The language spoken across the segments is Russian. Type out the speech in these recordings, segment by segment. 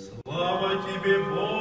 Слава тебе, Боже,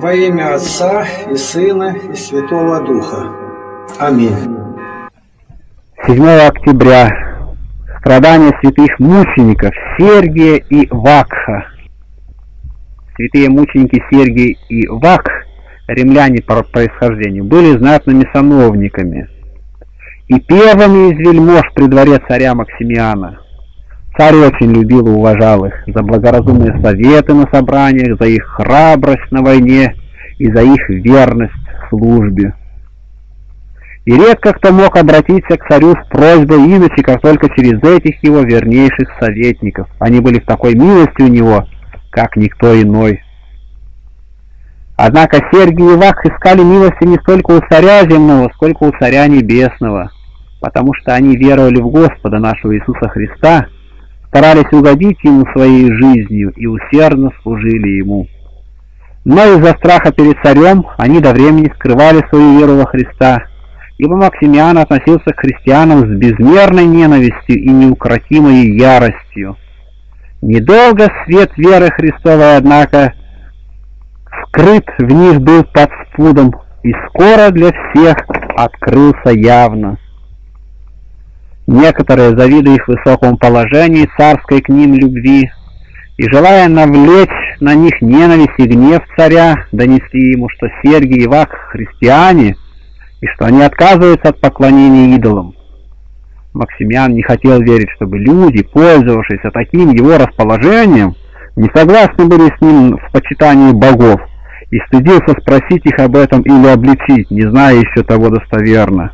Во имя Отца и Сына и Святого Духа. Аминь. 7 октября. Страдания святых мучеников Сергия и Вакха. Святые мученики Сергий и Вакх, римляне по происхождению, были знатными сановниками и первыми из вельмож при дворе царя Максимиана. Царь очень любил и уважал их за благоразумные советы на собраниях, за их храбрость на войне и за их верность службе. И редко кто мог обратиться к царю с просьбой иначе, как только через этих его вернейших советников. Они были в такой милости у него, как никто иной. Однако Сергий и Вах искали милости не столько у царя земного, сколько у царя небесного, потому что они веровали в Господа нашего Иисуса Христа, старались угодить Ему своей жизнью и усердно служили Ему. Но из-за страха перед царем они до времени скрывали свою веру во Христа, ибо Максимиан относился к христианам с безмерной ненавистью и неукротимой яростью. Недолго свет веры Христовой, однако, скрыт в них был под спудом, и скоро для всех открылся явно. Некоторые, завидуя их высокому положению царской к ним любви, и желая навлечь на них ненависть и гнев царя, донесли ему, что Сергий и Вак христиане, и что они отказываются от поклонения идолам. Максимиан не хотел верить, чтобы люди, пользовавшиеся таким его расположением, не согласны были с ним в почитании богов, и стыдился спросить их об этом или обличить, не зная еще того достоверно.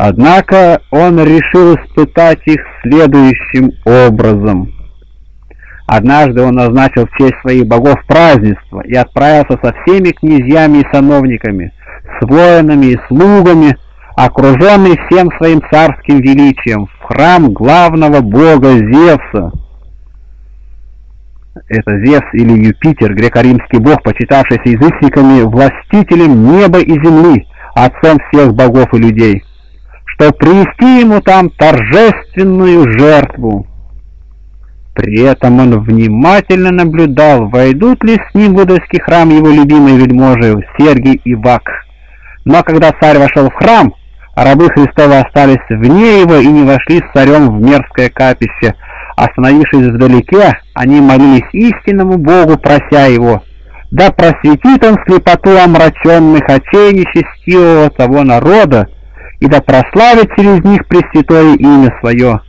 Однако он решил испытать их следующим образом. Однажды он назначил в честь своих богов празднество и отправился со всеми князьями и сановниками, с воинами и слугами, окруженный всем своим царским величием, в храм главного бога Зевса. Это Зевс или Юпитер, греко-римский бог, почитавшийся язычниками властителем неба и земли, отцом всех богов и людей, чтобы принести ему там торжественную жертву. При этом он внимательно наблюдал, войдут ли с ним в Будойский храм его любимые вельможи Сергий и Вак. Но когда царь вошел в храм, рабы Христовы остались вне его и не вошли с царем в мерзкое капище. Остановившись вдалеке, они молились истинному Богу, прося его, да просветит он слепоту омраченных очей нечестивого того народа, и да прославит через них Пресвятое имя свое.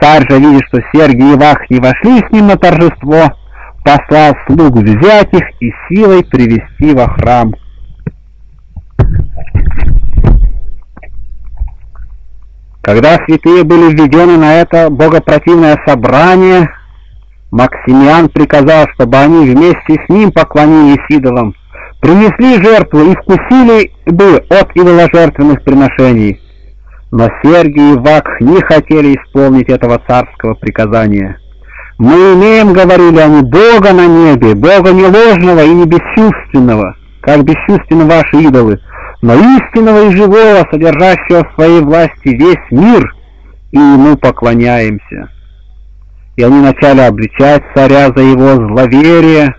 Царь же, видя, что Сергий и Вах не вошли с ним на торжество, послал слуг взять их и силой привести во храм. Когда святые были введены на это богопротивное собрание, Максимиан приказал, чтобы они вместе с ним поклонились идолам, принесли жертву и вкусили бы от идоложертвенных приношений. Но Сергий и Вак не хотели исполнить этого царского приказания. «Мы имеем, — говорили они, — Бога на небе, Бога не ложного и не бесчувственного, как бесчувственны ваши идолы, но истинного и живого, содержащего в своей власти весь мир, и ему поклоняемся». И они начали обличать царя за его зловерие,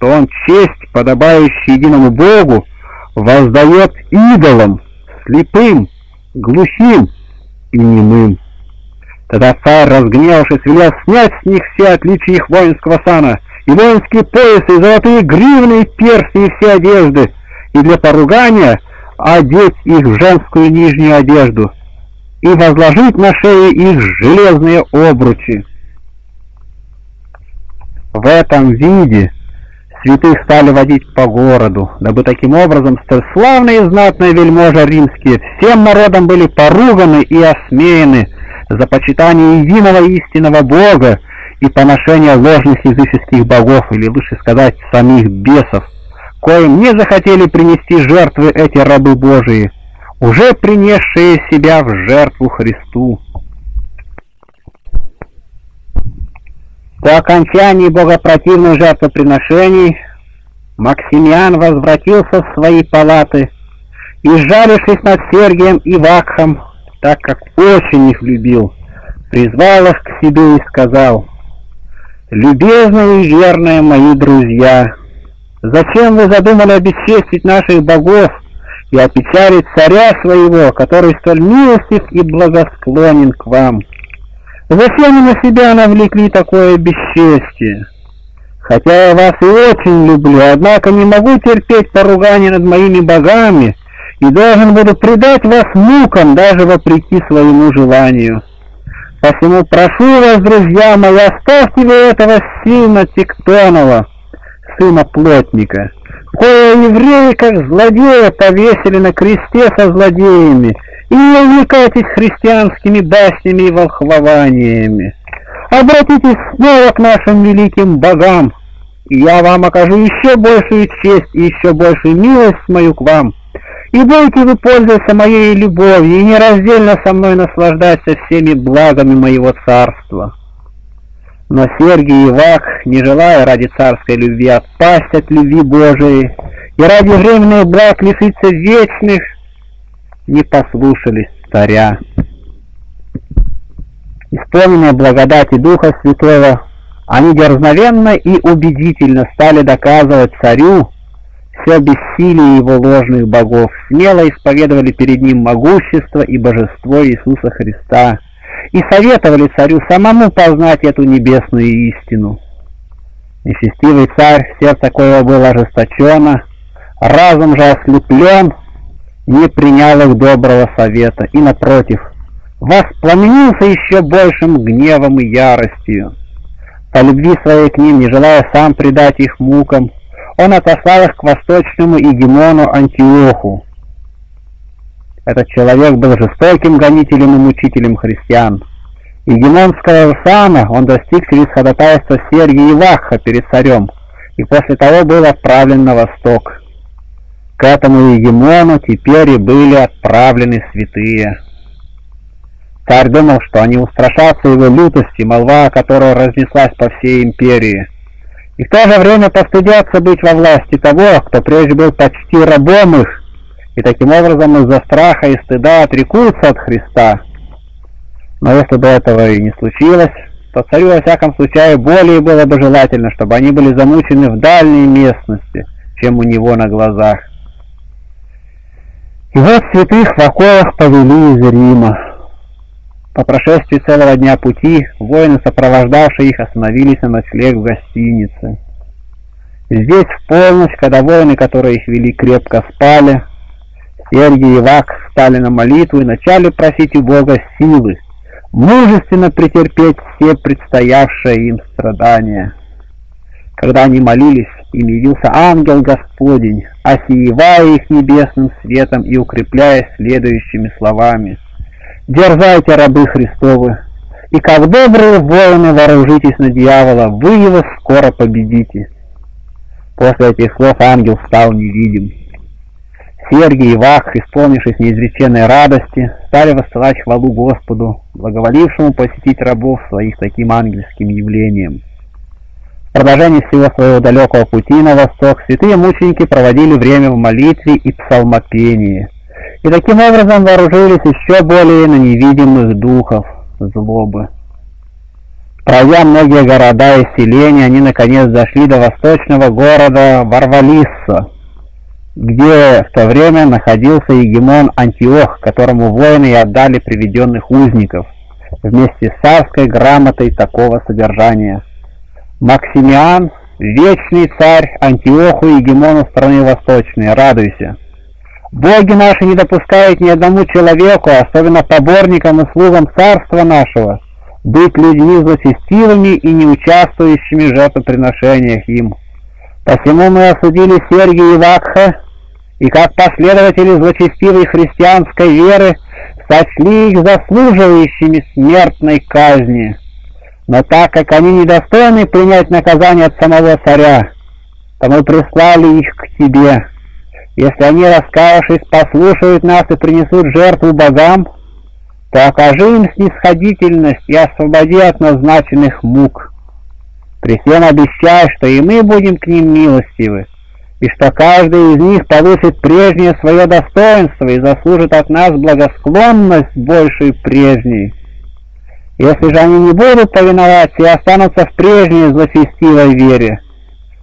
что он честь, подобающую единому Богу, воздает идолам, слепым, глухим и немым. Тогда царь, разгневавшись, велел снять с них все отличия их воинского сана, и воинские поясы, и золотые гривны, и перси, и все одежды, и для поругания одеть их в женскую нижнюю одежду, и возложить на шеи их железные обручи. В этом виде святых стали водить по городу, дабы таким образом столь славные и знатные вельможи римские всем народом были поруганы и осмеяны за почитание единого истинного Бога и поношение ложных языческих богов, или лучше сказать, самих бесов, коим не захотели принести жертвы эти рабы Божии, уже принесшие себя в жертву Христу. По окончании богопротивных жертвоприношений Максимиан возвратился в свои палаты и, жалившись над Сергием и Вакхом, так как очень их любил, призвал их к себе и сказал, «Любезные и верные мои друзья, зачем вы задумали обесчестить наших богов и опечалить царя своего, который столь милостив и благосклонен к вам?» Зачем на себя навлекли такое бесчестие? Хотя я вас и очень люблю, однако не могу терпеть поругание над моими богами и должен буду предать вас мукам, даже вопреки своему желанию. Посему прошу вас, друзья мои, оставьте вы этого сына Тектонова, сына плотника, кое евреи, как злодея, повесили на кресте со злодеями, и не увлекайтесь христианскими баснями и волхвованиями. Обратитесь снова к нашим великим богам, и я вам окажу еще большую честь и еще большую милость мою к вам. И будете вы пользоваться моей любовью и нераздельно со мной наслаждаться всеми благами моего царства. Но Сергий и Вак, не желая ради царской любви отпасть от любви Божией и ради временных благ лишиться вечных, не послушались царя. Исполненные благодати Духа Святого, они дерзновенно и убедительно стали доказывать царю все бессилие его ложных богов, смело исповедовали перед ним могущество и божество Иисуса Христа и советовали царю самому познать эту небесную истину. Нечестивый царь, сердце коего было ожесточено, разум же ослеплен, не принял их доброго совета и, напротив, воспламенился еще большим гневом и яростью. По любви своей к ним, не желая сам предать их мукам, он отослал их к восточному Игемону Антиоху. Этот человек был жестоким гонителем и мучителем христиан. Игемонского сана он достиг через ходатайство Сергия Иваха перед царем и после того был отправлен на восток. К этому Егемону теперь и были отправлены святые. Царь думал, что они устрашатся его лютости, молва, которая разнеслась по всей империи, и в то же время постыдятся быть во власти того, кто прежде был почти рабом их, и таким образом из-за страха и стыда отрекутся от Христа. Но если бы этого и не случилось, то царю во всяком случае более было бы желательно, чтобы они были замучены в дальней местности, чем у него на глазах. И вот святых в оковах повели из Рима. По прошествии целого дня пути воины, сопровождавшие их, остановились на ночлег в гостинице. Здесь в полночь, когда воины, которые их вели, крепко спали, Сергий и Вак встали на молитву и начали просить у Бога силы, мужественно претерпеть все предстоявшие им страдания. Когда они молились, им явился ангел Господень, осеивая их небесным светом и укрепляя следующими словами. «Дерзайте, рабы Христовы, и как добрые воины вооружитесь на дьявола, вы его скоро победите». После этих слов ангел стал невидим. Сергий и Вах, исполнившись неизреченной радости, стали воссылать хвалу Господу, благоволившему посетить рабов своих таким ангельским явлением. В продолжении всего своего далекого пути на восток святые мученики проводили время в молитве и псалмопении, и таким образом вооружились еще более на невидимых духов злобы. Пройдя многие города и селения, они наконец дошли до восточного города Варвалисса, где в то время находился егемон Антиох, которому воины и отдали приведенных узников, вместе с царской грамотой такого содержания – Максимиан, вечный царь Антиоху и гемону страны Восточной, радуйся. Боги наши не допускают ни одному человеку, особенно поборникам и слугам царства нашего, быть людьми злочестивыми и не участвующими в жертвоприношениях им. Посему мы осудили Сергия и Вакха, и как последователи злочестивой христианской веры сочли их заслуживающими смертной казни. Но так как они недостойны принять наказание от самого царя, то мы прислали их к тебе. Если они, раскаявшись, послушают нас и принесут жертву богам, то окажи им снисходительность и освободи от назначенных мук. При всем обещай, что и мы будем к ним милостивы, и что каждый из них получит прежнее свое достоинство и заслужит от нас благосклонность большей прежней. Если же они не будут повиноваться и останутся в прежней злочестивой вере,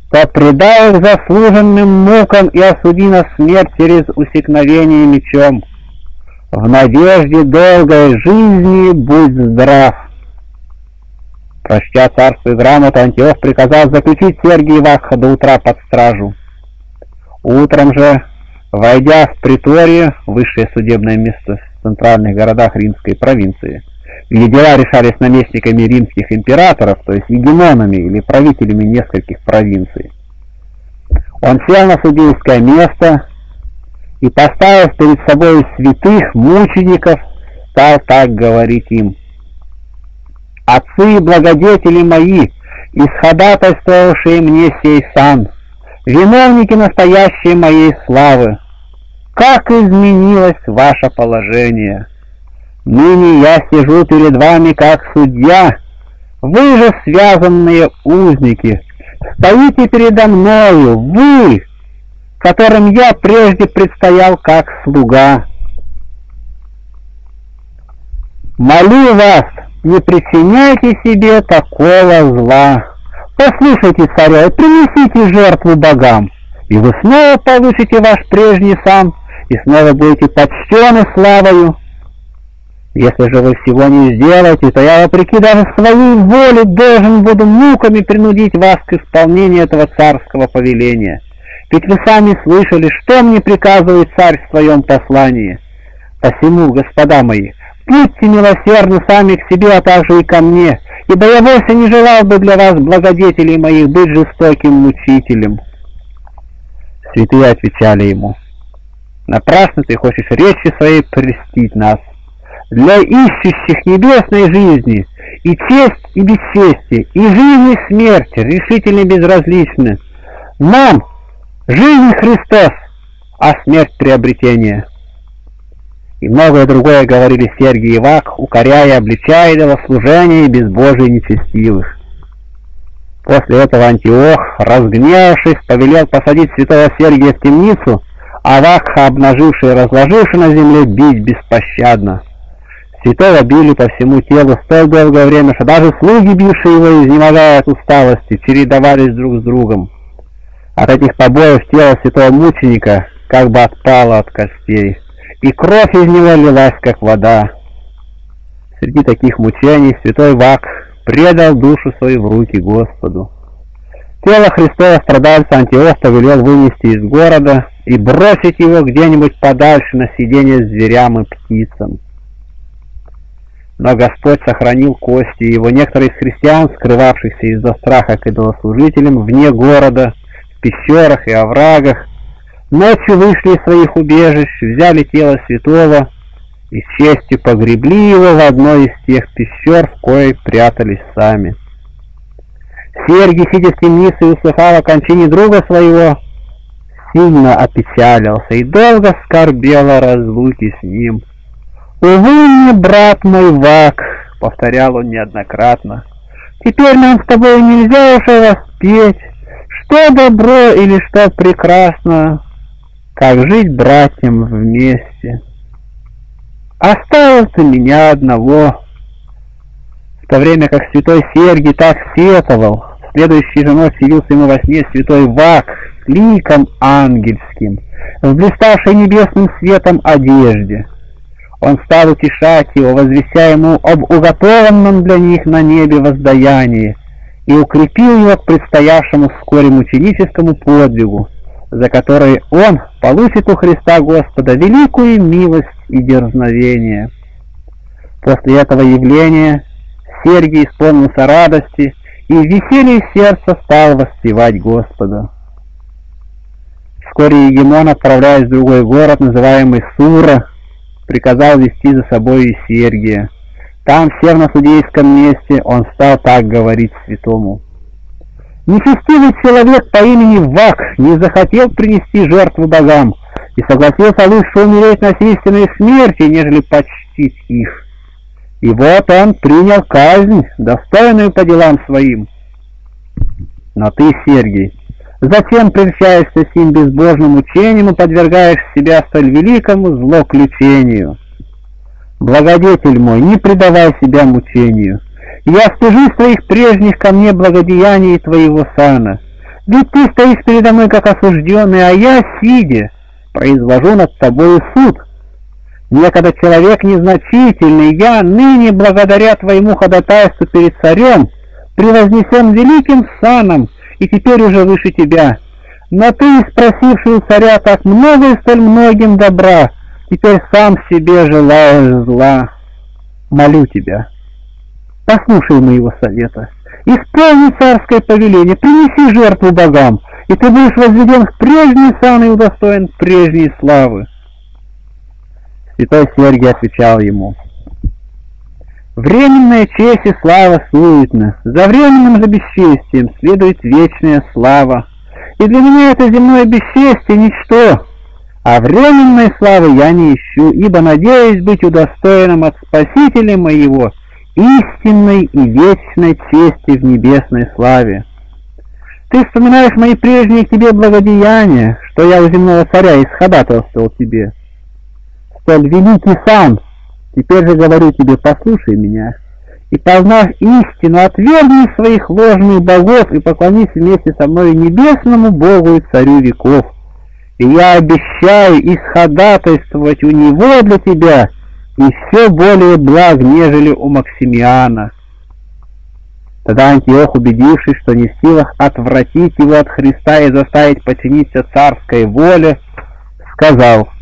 то предай их заслуженным мукам и осуди на смерть через усекновение мечом. В надежде долгой жизни будь здрав. Прочтя царскую грамоту, Антиох приказал заключить Сергия Вакха до утра под стражу. Утром же, войдя в приторию, высшее судебное место в центральных городах римской провинции, дела решались наместниками римских императоров, то есть егемонами или правителями нескольких провинций, он сел на судейское место и, поставив перед собой святых мучеников, стал так говорить им. «Отцы и благодетели мои, исходатайствовавшие мне сей сан, виновники настоящей моей славы, как изменилось ваше положение! Ныне я сижу перед вами как судья, вы же связанные узники, стоите передо мною, вы, которым я прежде предстоял как слуга. Молю вас, не причиняйте себе такого зла. Послушайте царя и принесите жертву богам, и вы снова получите ваш прежний сан, и снова будете почтены славою. Если же вы всего не сделаете, то я, вопреки даже своей воле, должен буду муками принудить вас к исполнению этого царского повеления. Ведь вы сами слышали, что мне приказывает царь в своем послании. Посему, господа мои, будьте милосердны сами к себе, а также и ко мне, ибо я вовсе не желал бы для вас, благодетелей моих, быть жестоким мучителем. Святые отвечали ему, напрасно ты хочешь речи своей прельстить нас. Для ищущих небесной жизни и честь, и бесчестие, и жизнь, и смерть решительно безразличны. Нам, Жизнь Христос, а смерть приобретение. И многое другое говорили Сергий и Вак, укоряя, обличая его служение и безбожие нечестивых. После этого Антиох, разгневавшись, повелел посадить святого Сергия в темницу, а Вакха, обнаживший и разложивший на земле, бить беспощадно. Святого били по всему телу столь долгое время, что даже слуги, бившие его, изнемогая от усталости, чередовались друг с другом. От этих побоев тело святого мученика как бы отпало от костей, и кровь из него лилась, как вода. Среди таких мучений святой Вак предал душу свою в руки Господу. Тело Христова страдальца Антиох повелел вынести из города и бросить его где-нибудь подальше на сиденье зверям и птицам. Но Господь сохранил кости его. Некоторые из христиан, скрывавшихся из-за страха к идолослужителям вне города, в пещерах и оврагах, ночью вышли из своих убежищ, взяли тело святого и с честью погребли его в одной из тех пещер, в коей прятались сами. Сергий, сидя в темнице услыхал о кончине друга своего, сильно опечалился и долго скорбел о разлуке с ним. «Увы мне, брат мой Вак!» — повторял он неоднократно. «Теперь нам с тобой нельзя уже воспеть, что добро или что прекрасно, как жить братьям вместе. Ты меня одного. В то время как святой Сергий так сетовал, следующей же ночь явился ему во сне святой Вак с ликом ангельским, в блиставшей небесным светом одежде. Он стал утешать его, возвещая ему об уготованном для них на небе воздаянии, и укрепил его к предстоявшему вскоре мученическому подвигу, за который он получит у Христа Господа великую милость и дерзновение. После этого явления Сергий исполнился радости и в веселье сердца стал воспевать Господа. Вскоре Егемон, отправляясь в другой город, называемый Сура, приказал вести за собой и Сергия. Там, сев на судейском месте, он стал так говорить святому. Нечестивый человек по имени Вак не захотел принести жертву богам и согласился лучше умереть насильственной смерти, нежели почтить их. И вот он принял казнь, достойную по делам своим. Но ты, Сергий, зачем прельщаешься сим безбожным учением и подвергаешь себя столь великому злоключению? Благодетель мой, не предавай себя мучению. Я стыжусь твоих прежних ко мне благодеяний и твоего сана. Ведь ты стоишь передо мной как осужденный, а я, сидя, произвожу над тобой суд. Некогда человек незначительный, я ныне, благодаря твоему ходатайству перед царем, превознесен великим саном и теперь уже выше тебя. Но ты, спросивший у царя так много и столь многим добра, теперь сам себе желаешь зла. Молю тебя, послушай моего совета, исполни царское повеление, принеси жертву богам, и ты будешь возведен в прежний сан и удостоен прежней славы. Святой Сергий отвечал ему, Временная честь и слава суетна, за временным же бесчестием следует вечная слава. И для меня это земное бесчестие — ничто, а временной славы я не ищу, ибо надеюсь быть удостоенным от Спасителя моего истинной и вечной чести в небесной славе. Ты вспоминаешь мои прежние тебе благодеяния, что я у земного царя исходатайствовал тебе столь великий сан. Теперь же говорю тебе, послушай меня, и познав истину, отвергни своих ложных богов и поклонись вместе со мной небесному Богу и Царю веков. И я обещаю исходатайствовать у Него для тебя все более благ, нежели у Максимиана. Тогда Антиох, убедившись, что не в силах отвратить его от Христа и заставить подчиниться царской воле, сказал —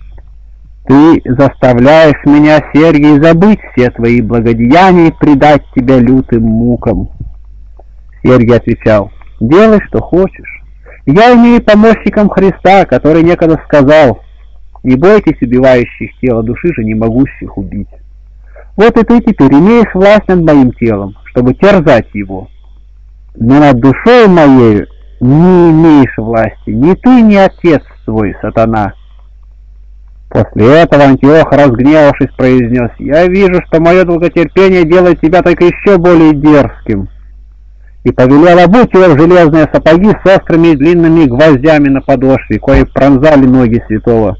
ты заставляешь меня, Сергий, забыть все твои благодеяния и предать тебя лютым мукам. Сергий отвечал, делай, что хочешь. Я имею помощником Христа, который некогда сказал, не бойтесь убивающих тело души же, не могущих убить. Вот и ты теперь имеешь власть над моим телом, чтобы терзать его. Но над душой моей не имеешь власти, ни ты, ни отец твой, сатана. После этого Антиох, разгневавшись, произнес, «Я вижу, что мое долготерпение делает тебя только еще более дерзким» и повелел обуть его в железные сапоги с острыми и длинными гвоздями на подошве, кои пронзали ноги святого.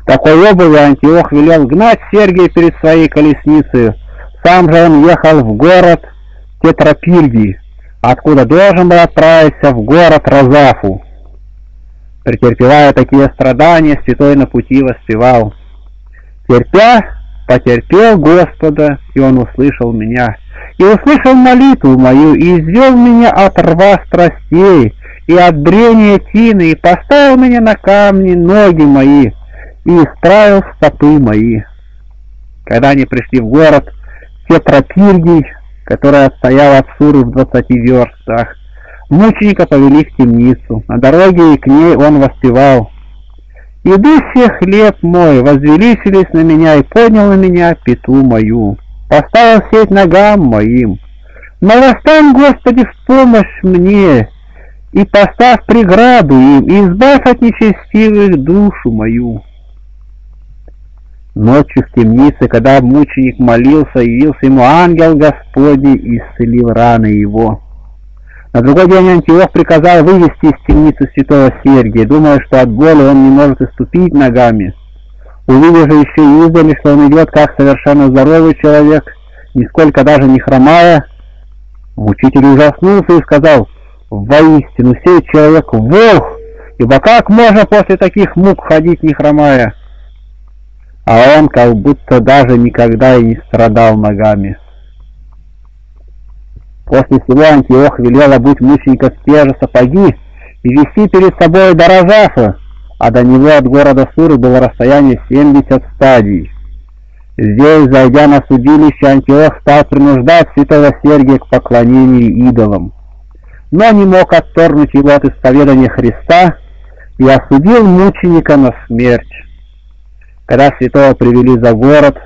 В такой обуви Антиох велел гнать Сергия перед своей колесницей. Сам же он ехал в город Тетрапильгий, откуда должен был отправиться в город Розафу. Претерпевая такие страдания, святой на пути воспевал. Терпя, потерпел Господа, и Он услышал меня, и услышал молитву мою, и извел меня от рва страстей, и от брения тины, и поставил меня на камни ноги мои, и исправил стопы мои. Когда они пришли в город Тетрапиргий, который отстоял от Суры в двадцати верстах, Мученика повели в темницу. На дороге и к ней он воспевал. «Идущий хлеб мой, возвеличились на меня и поднял на меня пету мою, поставил сеть ногам моим. Но восстань, Господи, в помощь мне, и поставь преграду им, и избавь от нечестивых душу мою». Ночью в темнице, когда мученик молился, явился ему ангел Господний и исцелил раны его. На другой день Антиох приказал вывести из темницы святого Сергия, думая, что от боли он не может и ступить ногами. Увидев же еще и издали, что он идет как совершенно здоровый человек, нисколько даже не хромая, учитель ужаснулся и сказал, «Воистину, сей человек волк, ибо как можно после таких мук ходить не хромая?» А он как будто даже никогда и не страдал ногами. После всего Антиох велел обуть мученика в те же сапоги и вести перед собой до а до него от города Суры было расстояние 70 стадий. Здесь, зайдя на судилище, Антиох стал принуждать святого Сергия к поклонению идолам, но не мог отторгнуть его от исповедания Христа и осудил мученика на смерть. Когда святого привели за город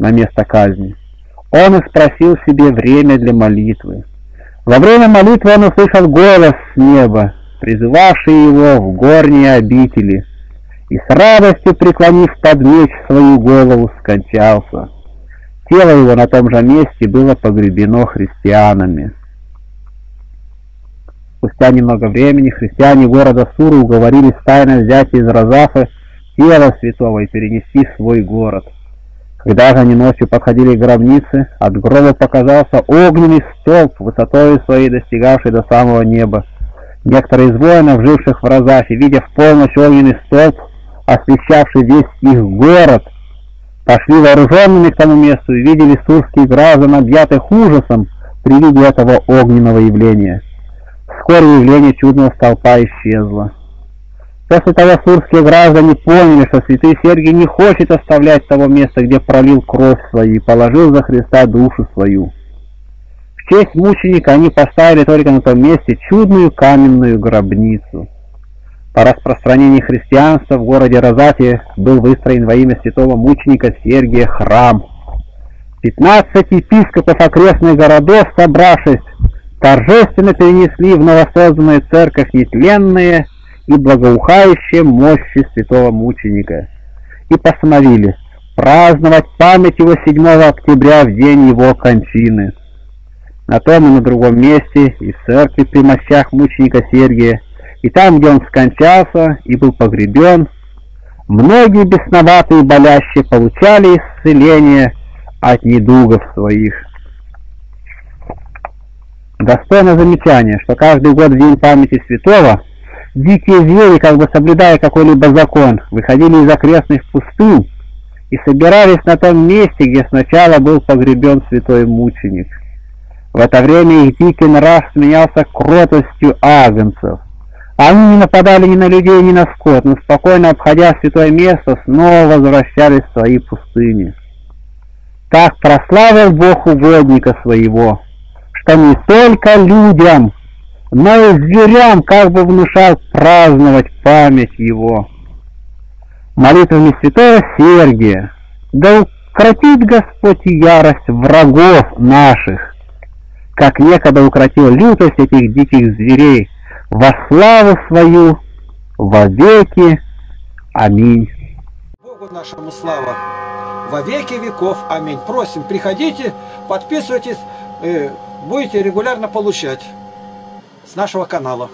на место казни, он и спросил себе время для молитвы. Во время молитвы он услышал голос с неба, призывавший его в горние обители, и с радостью, преклонив под меч свою голову, скончался. Тело его на том же месте было погребено христианами. Спустя немного времени христиане города Суры уговорились тайно взять из Розафы тело святого и перенести в свой город. Когда же они ночью подходили к гробнице, от гроба показался огненный столб, высотой своей достигавший до самого неба. Некоторые из воинов, живших в Розафе, видя в полночь огненный столб, освещавший весь их город, пошли вооруженными к тому месту и видели сурские граждан, объятых ужасом при виде этого огненного явления. Вскоре явление чудного столпа исчезло. После того сурские граждане поняли, что святый Сергий не хочет оставлять того места, где пролил кровь свою и положил за Христа душу свою. В честь мученика они поставили только на том месте чудную каменную гробницу. По распространению христианства в городе Розатия был выстроен во имя святого мученика Сергия храм. Пятнадцать епископов окрестных городов, собравшись, торжественно перенесли в новосозданную церковь нетленные и благоухающие мощи святого мученика и постановили праздновать память его 7 октября в день его кончины. На том и на другом месте и в церкви при мощах мученика Сергия, и там, где он скончался и был погребен, многие бесноватые болящие получали исцеление от недугов своих. Достойно замечания, что каждый год в день памяти святого Дикие звери, как бы соблюдая какой-либо закон, выходили из окрестных пустынь и собирались на том месте, где сначала был погребен святой мученик. В это время их дикий нрав сменялся кротостью агнцев. Они не нападали ни на людей, ни на скот, но спокойно обходя святое место, снова возвращались в свои пустыни. Так прославил Бог угодника своего, что не только людям, но и зверям как бы внушал праздновать память его. Молитвами святого Сергия, да укротит Господь ярость врагов наших, как некогда укротил лютость этих диких зверей, во славу свою, во веки. Аминь. Богу нашему слава во веки веков. Аминь. Просим, приходите, подписывайтесь, э, будете регулярно получать с нашего канала.